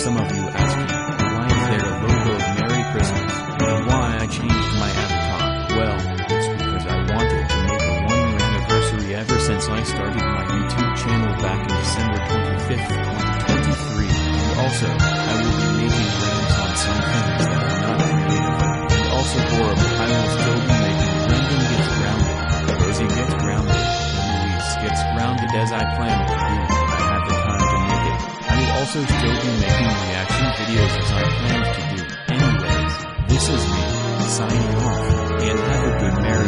some of you asking, why is there a logo of Merry Christmas, and why I changed my avatar? Well, it's because I wanted to make a one year anniversary ever since I started my YouTube channel back in December 25th, 2023, and also, I will be making rants on some things that are not creative, and also horrible. I will still be making Brendan gets grounded, Rosie gets grounded, and Luis gets grounded as I planned also still be making reaction videos as I planned to do. Anyways, this is me, signing off, and have a good Christmas.